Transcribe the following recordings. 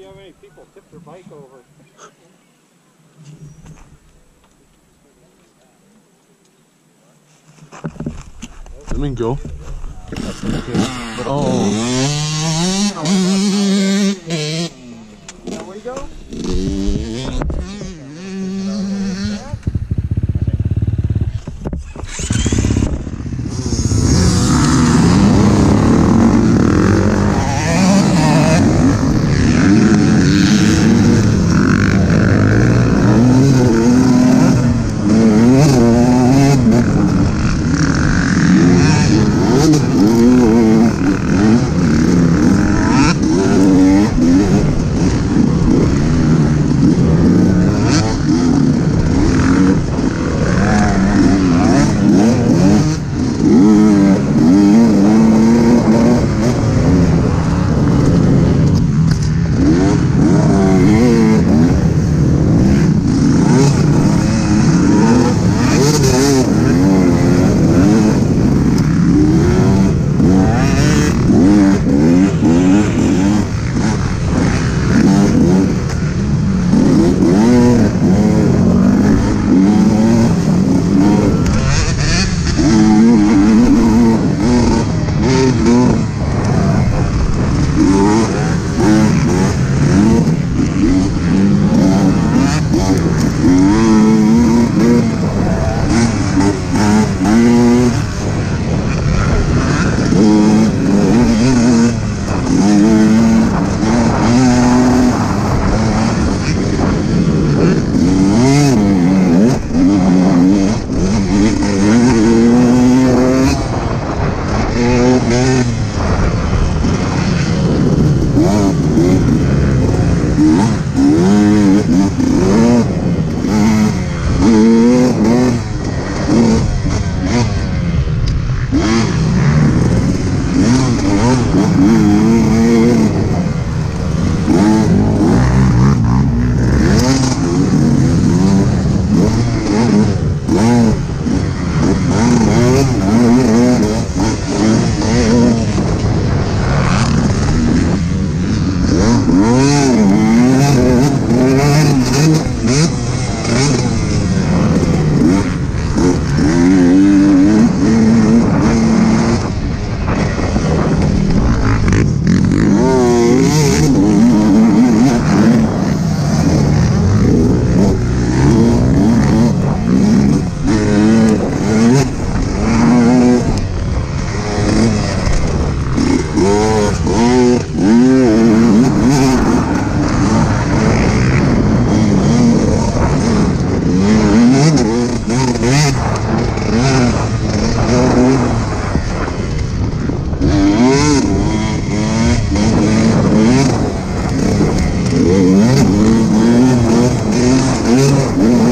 see how many people tip their bike over. Let me go. Oh. Mm-hmm.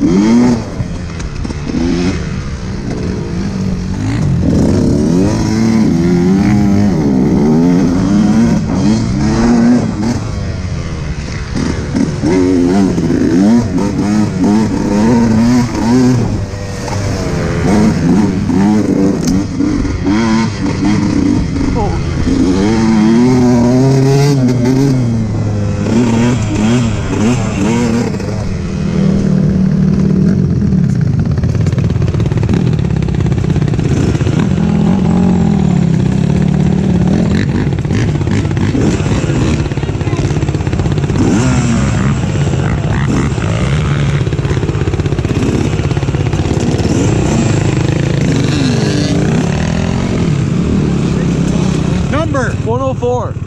Mm-hmm. Number?